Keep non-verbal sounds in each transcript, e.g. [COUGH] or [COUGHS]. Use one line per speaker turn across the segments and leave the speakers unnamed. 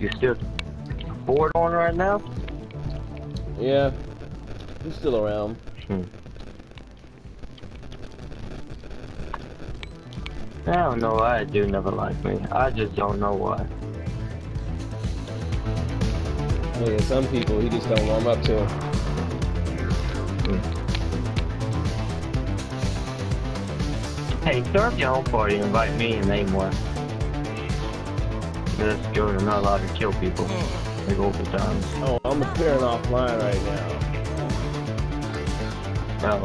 You still bored on right now?
Yeah. He's still around.
Hmm. I don't know why a dude never like me. I just don't know why.
I mean, some people he just don't warm up to.
Hey, start your own party, invite me and Namor. Let's go to not allowed to kill people. Like overtime.
Oh, I'm appearing offline right now. Oh.
No.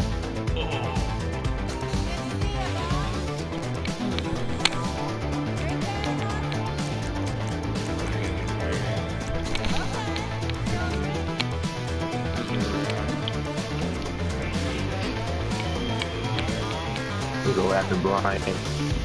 We go after Brian.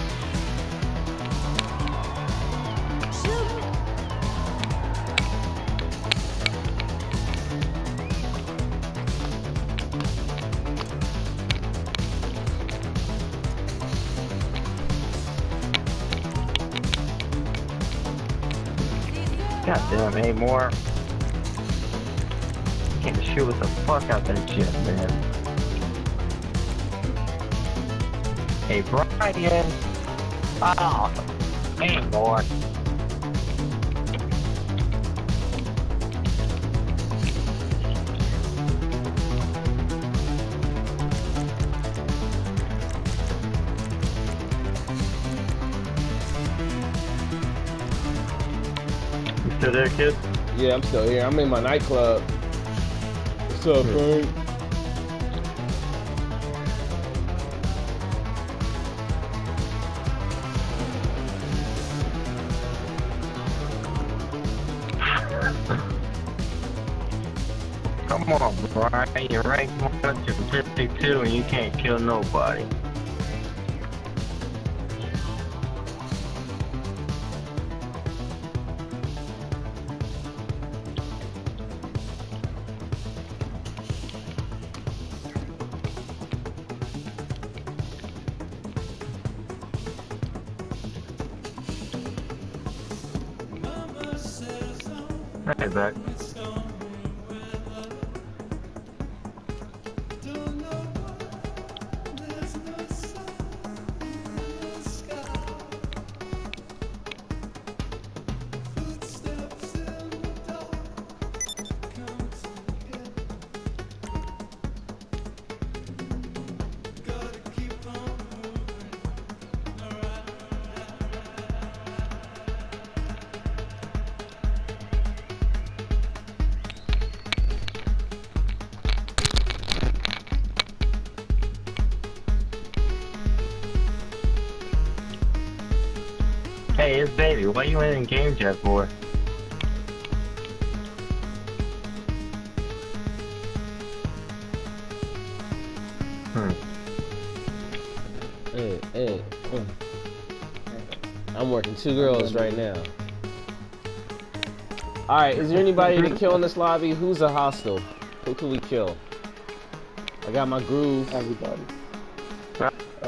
More? Can't shoot the fuck out that shit, man. Hey, Brian. Oh, any more?
Yeah, I'm still here. I'm in my nightclub. What's up, Frank?
Come on, Brian. You're ranked 152 and you can't kill nobody. Hey, it's baby. What are you in game chat for? Hmm.
Hey, hey. mm. I'm working two girls right now. Alright, is there anybody to kill in this lobby? Who's a hostile? Who can we kill? I got my groove.
Everybody.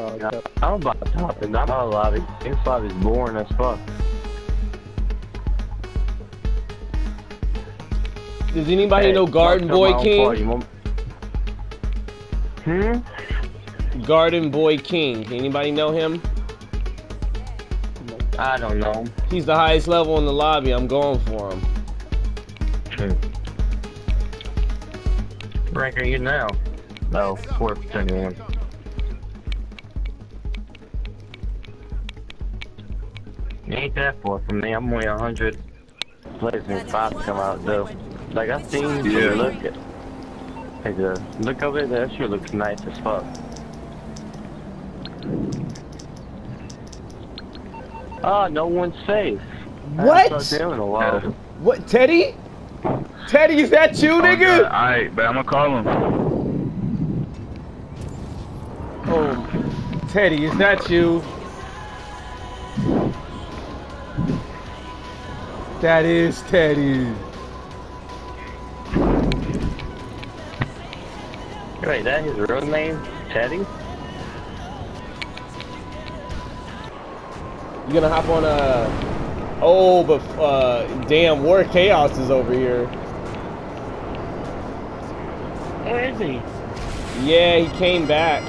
Oh,
Yeah. I'm about to hop in. I'm of lobby. This lobby's boring as fuck.
Does anybody
Hey,
know Garden Boy King?
Hmm?
Garden Boy King. Anybody know him?
I don't know.
He's the highest level in the lobby. I'm going for him.
Hmm. Rank are you now? No, 471. Ain't that far from me. I'm only 100 plays and five come out though. Like I've seen you
Yeah.
look at. Hey, the look over there. That sure looks nice as fuck. Ah, no one's safe.
What?
haven't talked to him in a while.
What, Teddy? Teddy, is that you, nigga?
Alright, but I'm gonna call him.
Oh, Teddy, is that you? That is Teddy.
Wait, that his real name? Teddy?
You gonna hop on a... Oh, but uh, damn, War Chaos is over here.
Where is he?
Yeah, he came back.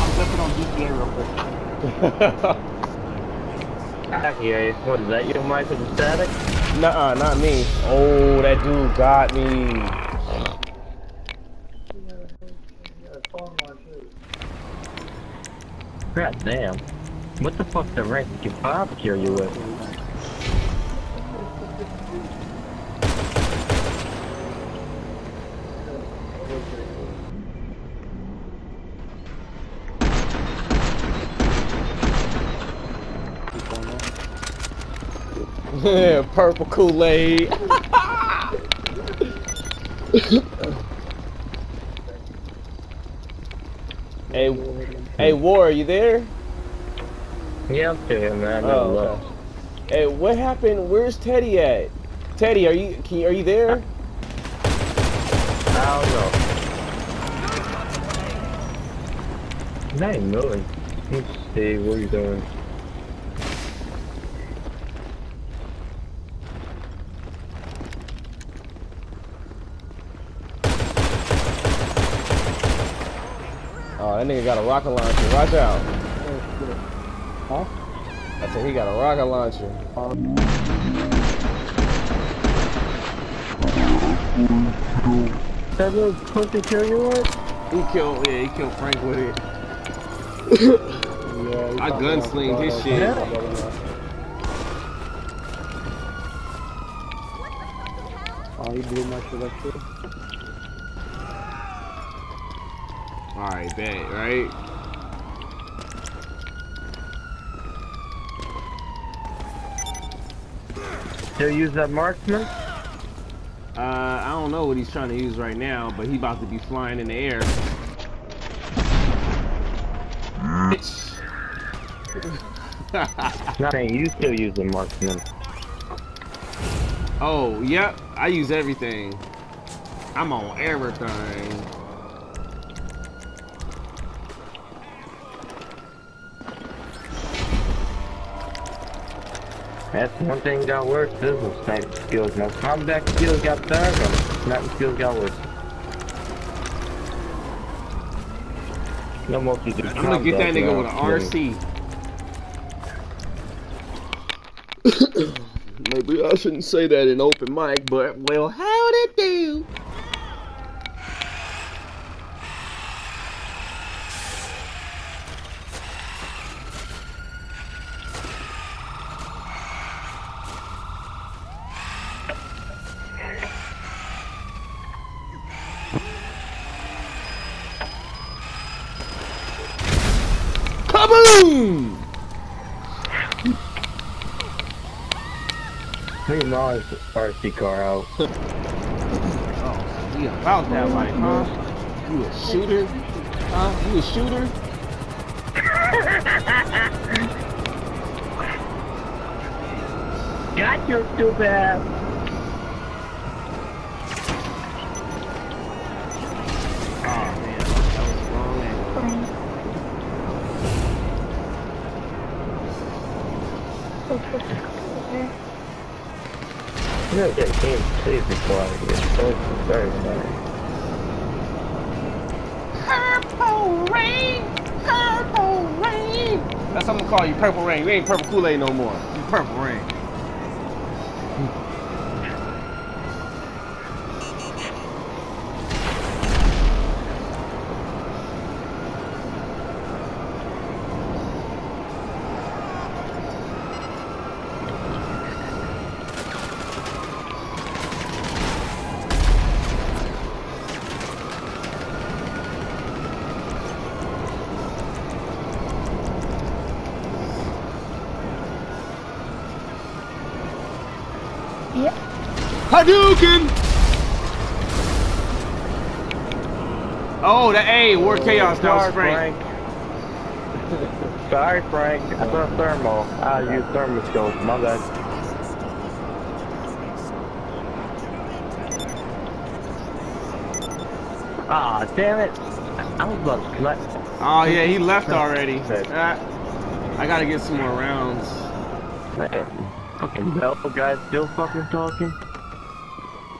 I'm flipping on GTA real quick. [LAUGHS]
What is that? Your mic with the static?
Nuh-uh, not me. Oh, that dude got me.
God damn. What the fuck the rank did Bob kill you with? [LAUGHS]
Purple Kool-Aid. [LAUGHS] hey, hey, War, are you there?
Yeah, I'm here, man.
Oh, okay. Hey, what happened? Where's Teddy at? Teddy, are you? Can you, are you there?
I don't know. Ain't moving. Let's see, what are you doing?
That nigga got a rocket launcher. Watch out.
Huh?
I said he got a rocket launcher.
That little pussy kill you with?
He killed. Yeah, he killed Frank with it. [LAUGHS]
Yeah.
I gunslinged his shit.
Oh, he blew my shit up too.
All right, bet. Right.
Still use that marksman?
Uh, I don't know what he's trying to use right now, but he about to be flying in the air. Bitch.
Not saying you still use the marksman.
oh, yep. I use everything. I'm on everything.
That's one thing got worse. This was sniping skills. My combat skills got better, but sniping skills got worse. No more to do
I'm gonna get that nigga with an RC. [COUGHS] Maybe I shouldn't say that in open mic, but well, how'd it do?
Leave my RC car out.
Oh, you about that life, huh? You a shooter? Huh? You a shooter? [LAUGHS]
Got your stupid ass. You know, get game please before I get so it's very funny.
Purple rain, purple rain. That's what I'm gonna call you, Purple Rain. You ain't Purple Kool-Aid no more. You Purple Rain. [LAUGHS] Hadouken! Oh, that A, War Chaos, that was Frank.
Frank. [LAUGHS] Sorry, Frank. I thought thermal. I use thermoscope. My bad. Ah, damn it. I was about to collect.
Oh yeah, he left already. Ah, I gotta get some more rounds.
Fucking Bell guy still fucking talking.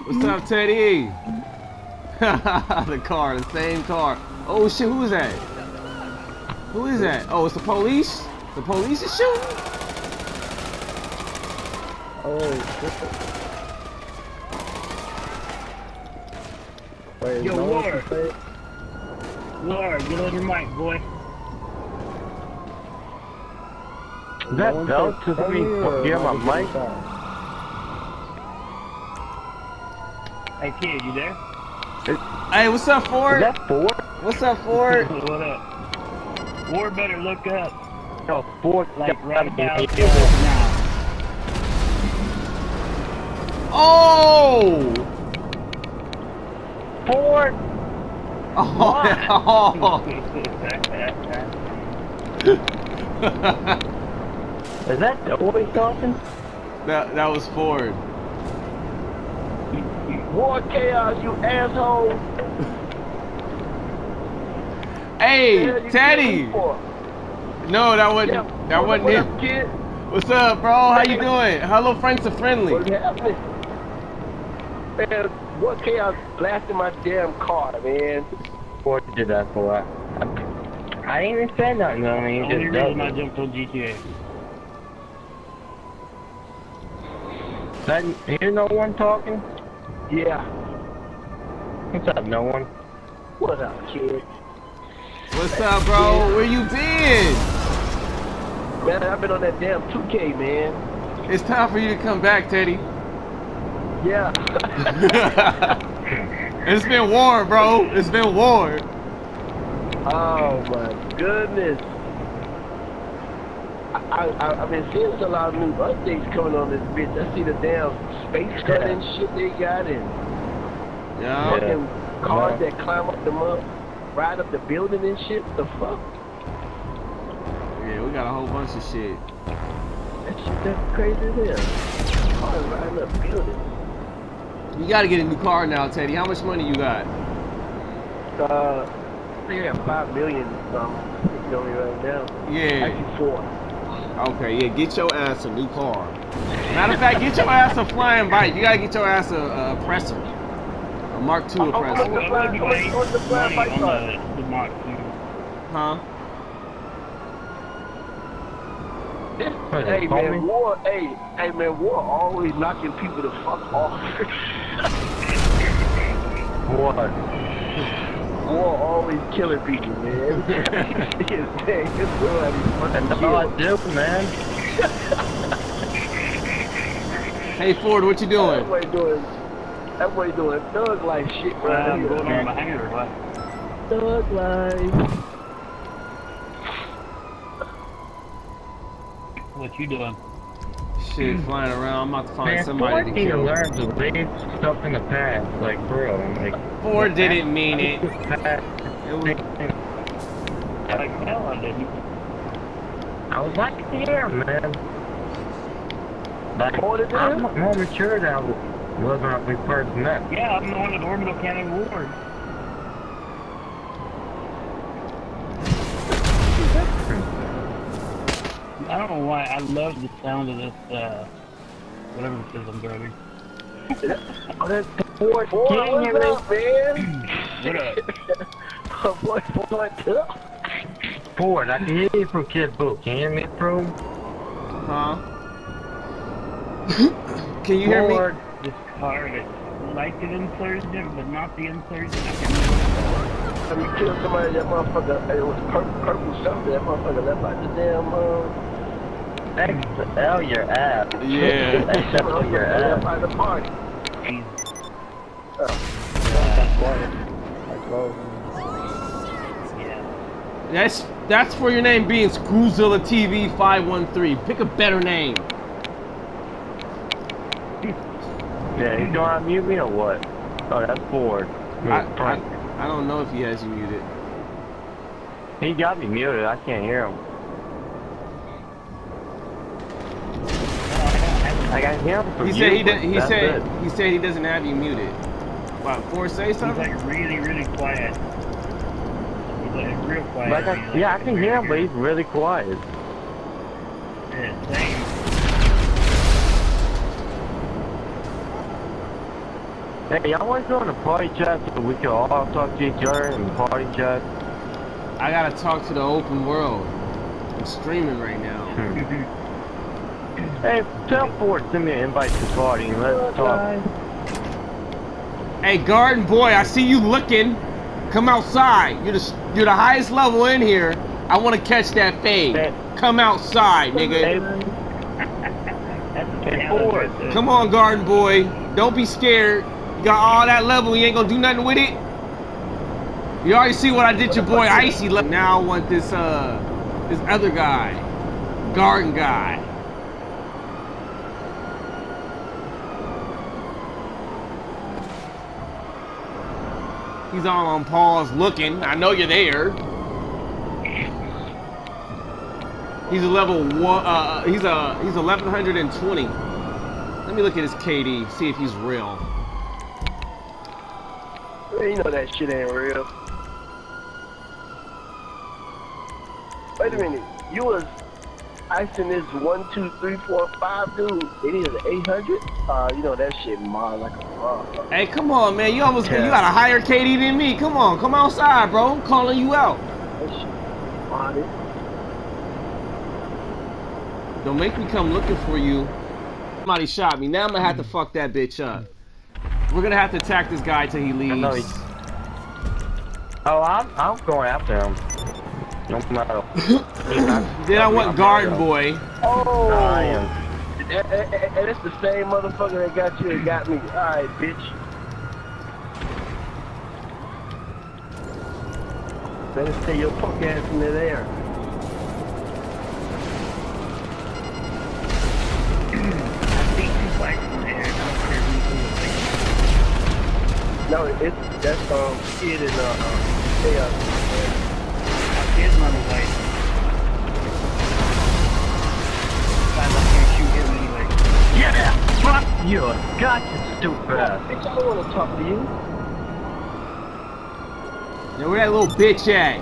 What's up, Teddy? [LAUGHS] the car, the same car. Oh shit, who is that? Who is that? Oh, it's the police? The police is shooting?
Oh, shit. Wait,
Yo,
no one
Lord.
can say it?
Lord, get on your mic, boy.
Is that
No one
Bell
said
to
Teddy
me?
or
Give my
Michael
mic?
Hey, kid, you there?
Hey, what's up,
Is
Ford?
that Ford?
What's up, Ford? [LAUGHS]
what up? Ward better look up,
No, Ford.
like right about
Yeah.
now.
Oh!
Ford.
Oh! [LAUGHS]
Is that Joey talking?
that, that was Ford.
War chaos, you asshole.
Hey, Teddy! No, that wasn't, that wasn't
what
him.
up, kid?
What's up, bro? How you doing? Hello, friends are friendly.
What's happening? Man, what chaos blasting my damn car, man.
What did that for? I didn't even say nothing. I mean,
Only
he just
reason I
does it.
jumped on GTA.
That, you no one talking?
Yeah.
What's up, no one?
What up, kid?
What's up, bro? Where you been?
Man, I've been on that damn 2K, man.
It's time for you to come back, Teddy.
Yeah. [LAUGHS]
it's been warm, bro. It's been warm.
oh my goodness. I, I, I've been seeing a lot of new updates coming on this bitch. I see the damn space gun and shit they got and
Yeah.
fucking cars that climb up the mud, ride up the building and shit. The fuck?
Yeah, we got a whole bunch of shit.
That shit that's crazy as hell. Cars riding up buildings.
You gotta get a new car now, Teddy. How much money you got?
Uh, I think I got five million um you know me right now.
Yeah.
Actually four.
Okay, yeah, get your ass a new car. Matter of fact, get your ass a flying bike. You gotta get your ass a, a oppressor. A Mark II oppressor.
Well,
fly-
it would be nice
the fly bike
on the, the Mark II.
Huh?
Hey man, war. Hey, hey man, war always knocking people the fuck off. [LAUGHS]
What? [LAUGHS]
war always killing people, man. it's dang, it's somebody fucking
That's all I
killed.
do, man. [LAUGHS]
Hey Ford, what you doing?
That
doing?
boy doing, that boy doing thug life shit
Well,
right
I'm going on my hangar, what?
Thug life.
What you doing?
Shit, flying around. I'm about to find
Man,
somebody
Ford
to
need to
kill.
learn to leave stuff in the past, like, for real. Like,
Ford didn't mean it.
Past,
It was,
Like hell I didn't.
I was like, yeah, man. Like,
Ford did
I'm more mature than I was when we first met.
Yeah, I'm the one at Orbital County Ward. I don't know why I love the sound of this, uh, whatever it is I'm driving.
Oh, that's Ford. Ford,
King
what's up, man?
What up?
Oh, [CLEARS THROAT] [LAUGHS] boy, Ford, what's up?
Ford, I can hear you from Kid Boo. Can you hear me, bro?
huh? Can you hear me?
Ford,
This car that's like an insurgent, but not the insurgent.
Have you killed somebody, that motherfucker, it was purple, purple something, that motherfucker left out the damn, uh,
X to L your ass.
Yeah.
X to L your
left
ass.
out the party.
That's. That's.
Yeah.
That's that's for your name being Screwzilla TV 513. Pick a better name. [LAUGHS]
Yeah, you gonna unmute me or what? Oh, that's Ford.
I, I, I don't know if he has you muted.
He got me muted. I can't hear him. I him from
he you, Said he, did, he said
it.
he said he doesn't have you muted. Wow, four say something.
He's like really, really quiet. He's like real quiet.
Like I, yeah, I can hear him, but he's really quiet.
Yeah.
Hey, y'all want to go on a party chat so we can all talk to each other and party chat?
I gotta talk to the open world. I'm streaming right now. [LAUGHS] [LAUGHS]
Hey, tell Ford send me an invite to the party and let's talk.
Hey, garden boy, I see you looking. Come outside. You're the you're the highest level in here. I want to catch that fade.
Hey.
Come outside, nigga.
That's
Hey, Ford.
Come on, garden boy. Don't be scared. You got all that level. You ain't gonna do nothing with it. You already see what I did, your boy Icy. le- Now I want this uh this other guy, garden guy. He's all on pause looking. I know you're there. He's a level one. Uh, he's a he's 1120. Let me look at his KD, see if he's real.
You know that shit ain't real. Wait a minute. You was icing this one, two, three, four, five dude. It is 800? Uh, you know that shit mod like a.
Hey, come on, man. You almost you got a higher KD than me. Come on, come outside, bro. I'm calling you out.
That shit.
Don't make me come looking for you. Somebody shot me. Now I'm gonna have to fuck that bitch up. We're gonna have to attack this guy till he leaves.
know he's- Oh, I'm, I'm going after him. No matter. [LAUGHS]
Then I want Garden Boy.
Oh!
I am.
And, and, and- and it's the same motherfucker that got you and got me. Alright, bitch. Better stay your punk ass in the air. [CLEARS THROAT] No, it's that's um kid in uh, uh chaos.
Kid's
Get out! Fuck you! Gotcha, stupid ass.
Bitch, I don't want to talk to you.
Now where that little bitch at?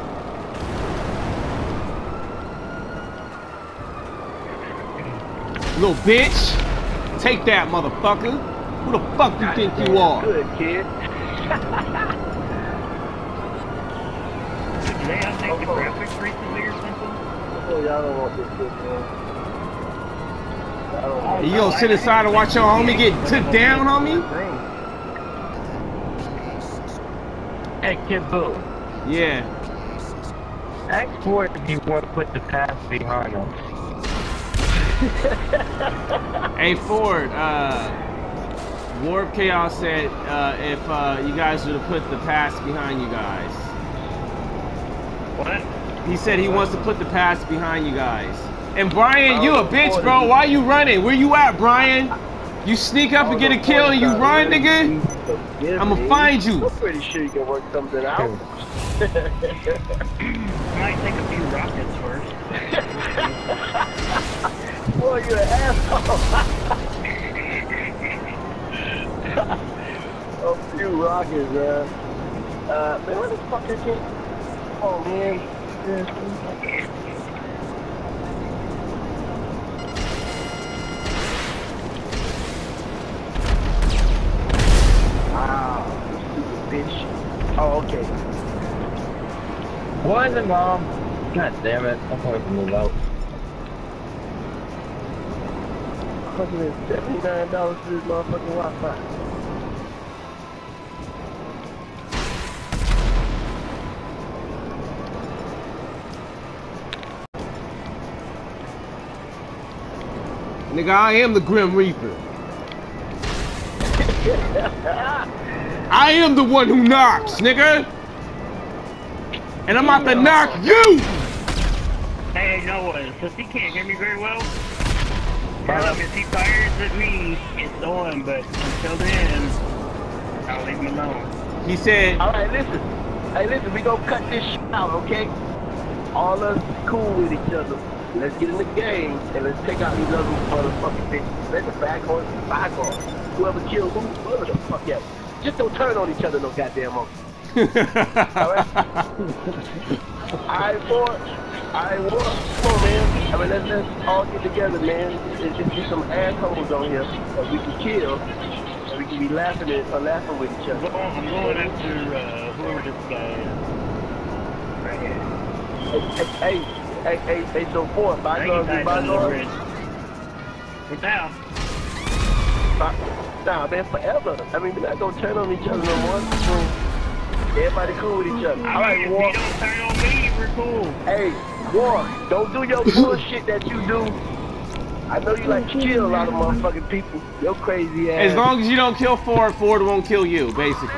Little bitch. Take that, motherfucker. Who the fuck do you think you are?
Good kid. [LAUGHS]
Did they update the graphics recently or something?
Oh, y'all don't want this shit, man. Y'all don't want
You gonna sit inside and watch your homie get took down on me?
Hey, Kid Boo.
Yeah.
Ask Ford if you want to put the past behind him. [LAUGHS] [LAUGHS]
Hey Ford, uh, Warp Chaos said uh, if uh, you guys were to put the past behind you guys.
What?
He said he wants to put the past behind you guys. And Brian, you a bitch, bro. Why you running? Where you at, Brian? You sneak up and get a kill and you run, nigga? I'ma find you.
I'm pretty sure you can work something out.
I [LAUGHS] might take a few rockets first. [LAUGHS]
Boy, you're an asshole. [LAUGHS] a few rockets, man. Uh, man, what the fuck is it? Oh, man. Yeah.
Why is it, Mom? God damn it. I'm going to move out.
$179 for this motherfucking Wi-Fi.
Nigga, I am the Grim Reaper. [LAUGHS] I am the one who knocks, nigga. And I'm about to knock you.
Hey, Noah, since he can't hear me very well, Carlo, if he fires at me, it's on, but until then, I'll leave him alone.
He said,
All right, listen. Hey, listen, we gonna cut this shit out, okay? All us cool with each other. Let's get in the game and let's take out these other motherfucking bitches. Let the back horse be back on. Whoever kills who, whoever the fuck that. Just don't turn on each other no goddamn more. Alright, Ford. Alright, War. Come on, man. I mean, let's, let's all get together, man. There's just be some assholes on here that we can kill. And we can be laughing at, uh, laughing with each other.
I'm going after uh, whoever this guy is. Right here.
Hey, hey, hey, hey, hey, so four,
I think
bygones be
hiding under the
bygones.
For now.
Nah, man, forever. I mean, we're not gonna turn on each other no more. Everybody cool with each other. All right,
if
War.
you don't turn on me, we're cool.
Hey, War, don't do your [LAUGHS] bullshit that you do. I know you like to kill a lot of motherfucking people. You're crazy ass.
As long as you don't kill Ford, Ford won't kill you, basically.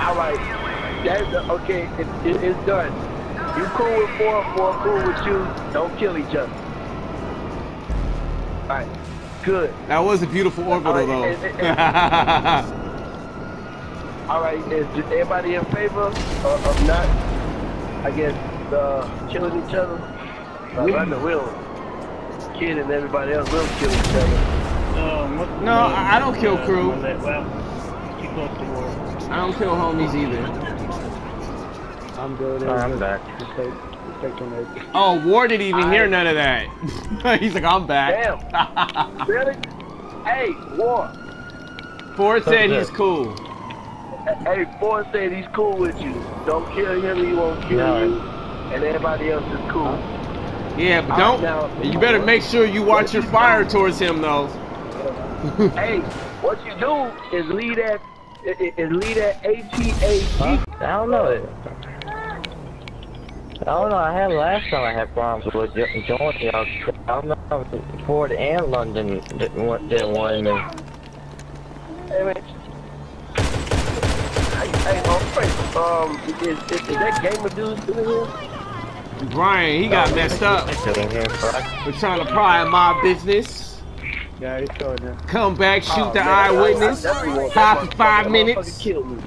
All right. That's okay. It, it, it's done. You cool with four, four cool with you. Don't kill each other. All right. Good.
That was a beautiful orbital,
All right,
though.
and- [LAUGHS] All right. Is everybody in favor of, of not? I guess uh, killing each other. Uh, I know we'll kid and everybody else will kill each other.
Um,
No,
name?
I- I don't kill
Uh,
crew.
well, Well, too close war.
I don't kill homies either.
I'm good.
I'm back.
Just take, just take some eggs.
Oh, War didn't even
I-
hear none of that. [LAUGHS] He's like, I'm back. [LAUGHS]
Really? Hey, War.
Ford said he's cool.
Hey, Ford said he's cool with you. Don't kill him, he won't kill
No.
you. And everybody else is cool.
Yeah, but don't.
now-
You better make sure you watch your fire towards him, though. [LAUGHS]
hey, what you do is lead that is is lead that ATAG.
Huh? I don't know. It. I don't know. I had last time I had problems with jo- joining y'all. I don't know if Ford and London didn't want, didn't want me.
Hey, man. Hey, hey, um, Frank, um, is, is, is that gamer dude still in here?
Brian, he got messed up
I couldn't hear fuck.
for trying to pry in my business.
Yeah, he's showing there.
Come back, shoot
Oh,
the
man, I- I
eyewitness.
definitely want
for five minutes.
That motherfucker killed me.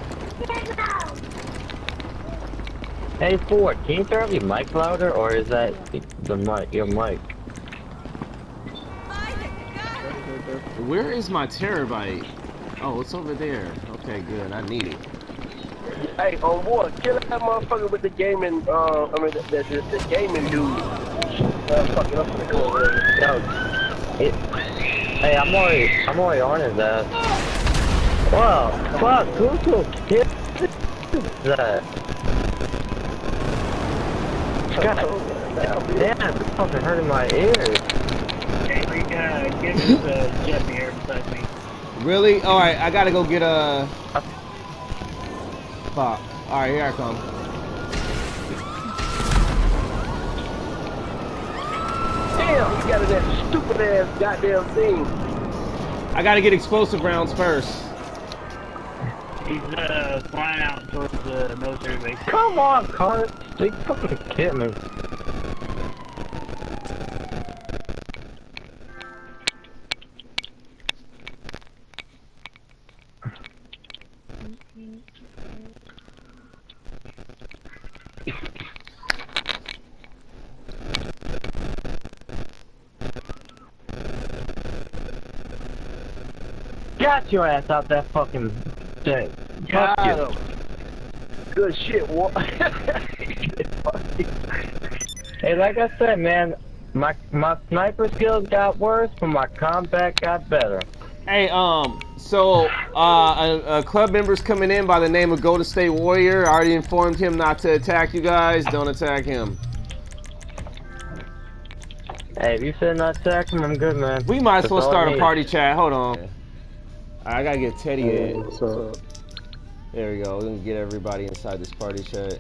Hey Ford, can you turn up your mic louder, or is that the mic? Your mic?
Where is my terabyte? Oh, it's over there. Okay, good. I need it.
Hey, on board, kill that motherfucker with the gaming, uh, I mean, the, the, the, the gaming dude. Uh, fucking up in the corner.
No. It, hey, I'm already, I'm already on his ass. Wow, fuck, who took hit that? God damn, it's fucking hurting my ears.
Hey, we gotta get this uh, jet here beside me.
Really? All right, I gotta go get a. Fuck. All right, here I come.
Damn, you got in that stupid ass goddamn thing.
I gotta get explosive rounds first.
He's uh, flying out towards the military base.
Come on, Connor. They fucking kidding me. Your ass out that fucking thing. Fuck
Got
you.
him. Good shit, what? [LAUGHS]
Hey, like I said, man, my my sniper skills got worse, but my combat got better.
Hey, um, so uh, a, a club member's coming in by the name of Golden State Warrior. I already informed him not to attack you guys. Don't attack him.
Hey, if you said not attack him, I'm good, man.
We might as well start a party chat. Hold on. I gotta get Teddy
Hey,
in.
what's up?
There we go. We're gonna get everybody inside this party chat.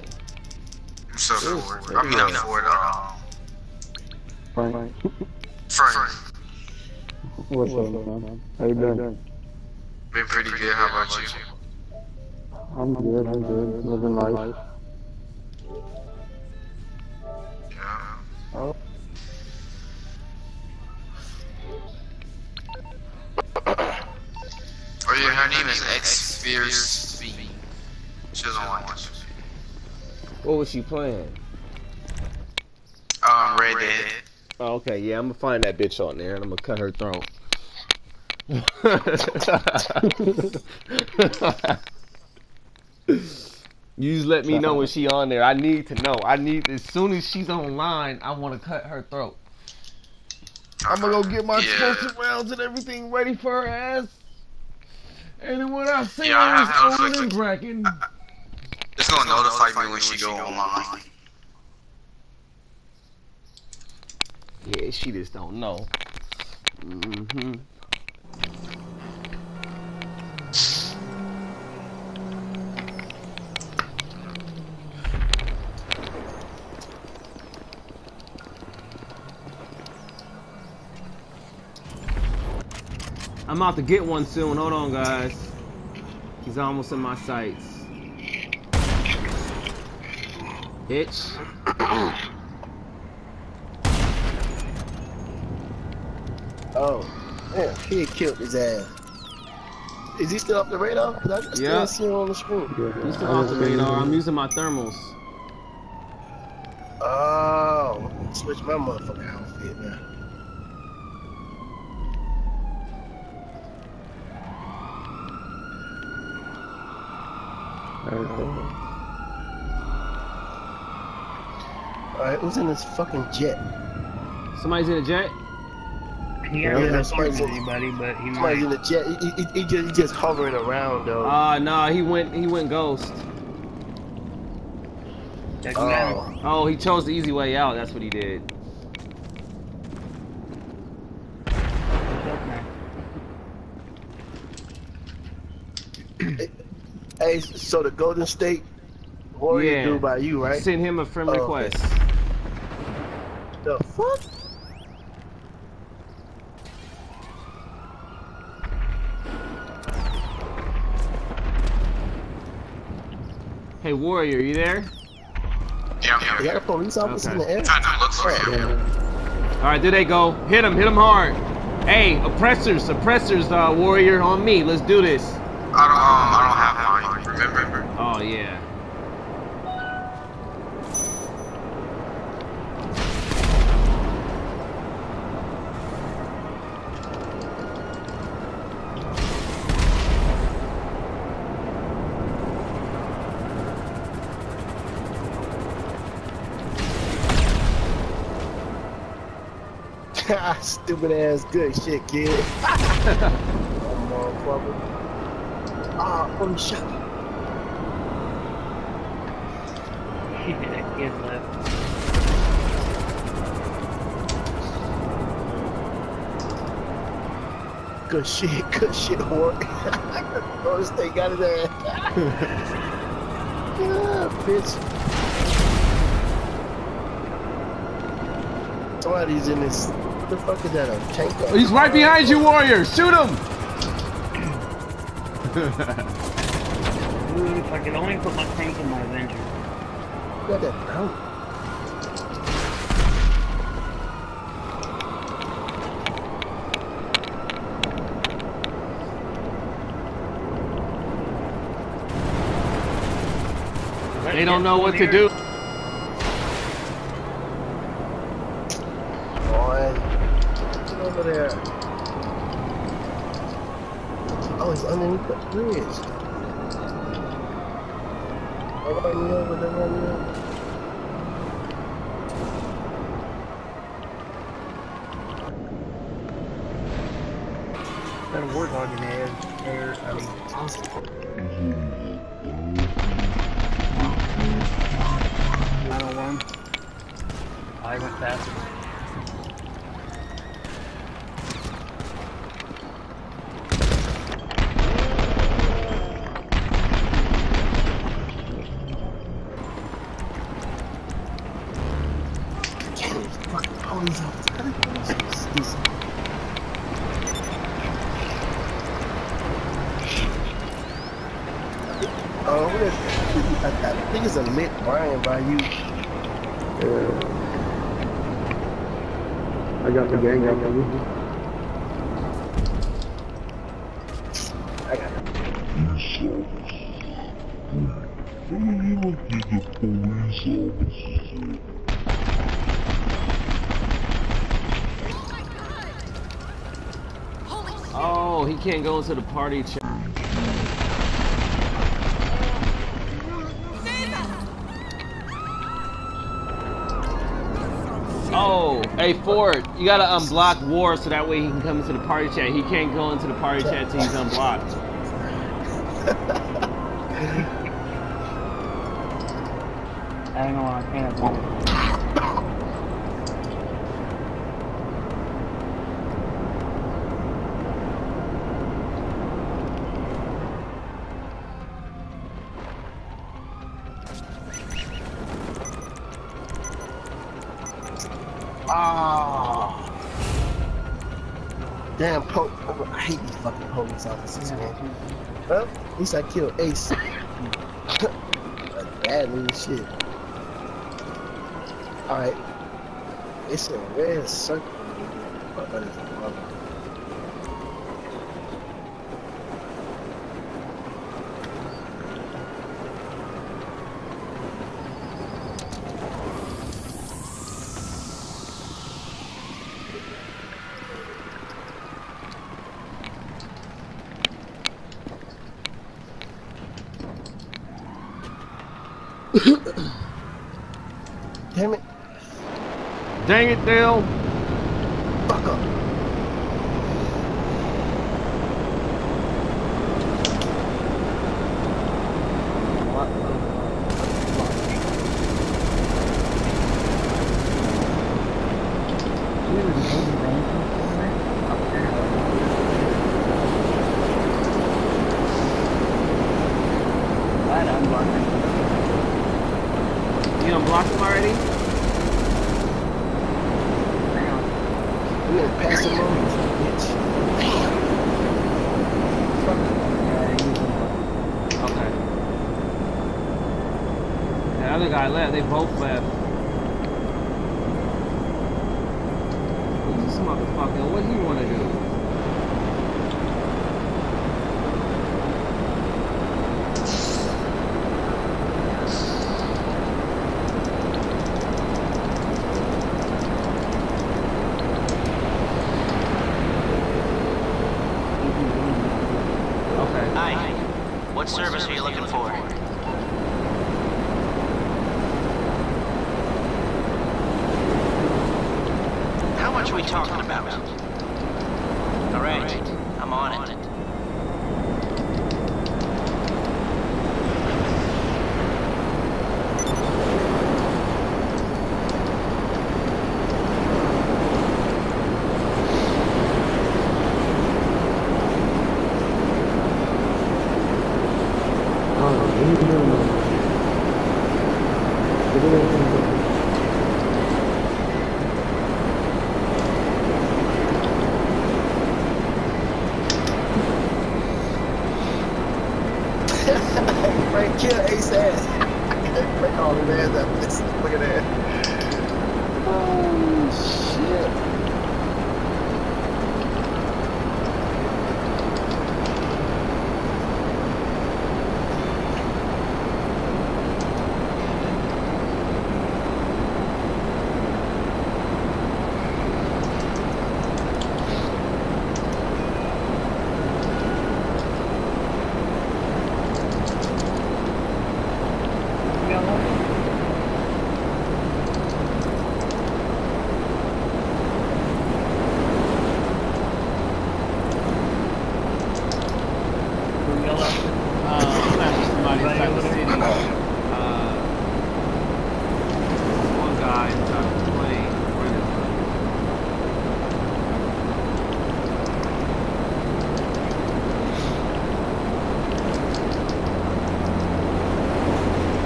So Ford. I mean, not Ford, um,
Frank.
Frank.
What's up, man? How you doing?
Been pretty good. How about you?
I'm good. I'm good. Living life.
Yeah.
Oh.
Her name is X Fierce V. She doesn't want to.
What was she playing?
Um, Red Dead.
Oh, okay, yeah, I'm gonna find that bitch on there and I'm gonna cut her throat. you just let me know when she on there. I need to know. I need as soon as she's online, I want to cut her throat. I'm gonna go get my
Yeah.
rounds and everything ready for her ass. And then what I say
Yeah, I
is
have
Owen
Netflix.
and Bracken.
It's gonna notify me when she go online.
Yeah, she just don't know. Mm-hmm. I'm out to get one soon. Hold on, guys. He's almost in my sights. Itch. [CLEARS THROAT]
Oh, man, he killed his ass. Is he still up the radar? Cause I can still see him on the screen.
He's still off the radar. I'm using my thermals.
Oh, switch my motherfucking outfit now. Alright, who's in this fucking jet?
Somebody's in a jet.
He
Yeah,
hasn't
that's
reported anybody, but he
Somebody's in
might.
the jet. He, he, he, just, he just hovering around though.
Uh, nah, he went. He went ghost.
Check him out.
oh,
Oh, he chose the easy way out. That's what he did.
hey, so the Golden State Warrior
Yeah.
dude by you, right?
Send him a friend
Oh, okay.
request.
The fuck?
Hey, warrior, are you there?
Yeah,
You got a police officer in the air?
Trying to look for you.
All right, there they go. Hit him. Hit him hard. Hey, oppressors, oppressors, uh, warrior, on me. Let's do this.
I don't, um, [LAUGHS]
Stupid ass good shit, kid. [LAUGHS] oh, motherfucker. Ah, holy shit. [LAUGHS]
He has left.
Good shit, good shit, work. Golden State got his ass. yeah, bitch. Somebody's in this. What the fuck is that? A tank?
He's right behind you, warrior. Shoot him.
Ooh, if I could only put my tank in my Avenger.
Got that bounty.
They don't know what to do.
By you.
Yeah. I got the gang up on me.
I got
Oh, he can't go into the party chat. Hey Ford, you gotta unblock War so that way he can come into the party chat. He can't go into the party chat till he's unblocked. [LAUGHS]
Hang on, I can't.
Damn, po- I hate these fucking police officers, man. Well, at least I killed Ace. [LAUGHS] Badly and shit. Alright. It's a red circle. What what is it? Hold
Dang it, Dale.
Fuck up.
You unblocked him already?
Hang on.
Pass bitch.
Okay. The other guy left. They both left.
Out?
Uh, not somebody inside the city.
there.
Uh, one guy inside the plane running.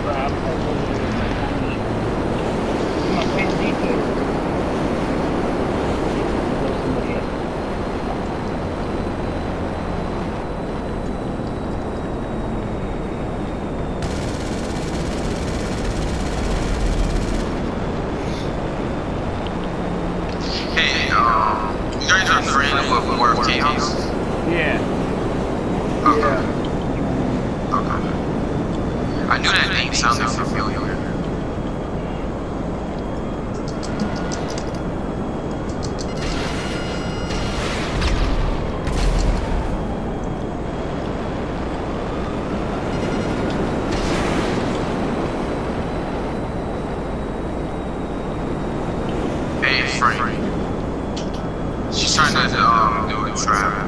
Rob, I'm not paying detail. Somebody else.
Hey, um, you guys are friends with more of Tejas?
Yeah.
Okay.
Yeah.
Okay. I knew that name sounded familiar. Hey, Frank. She's trying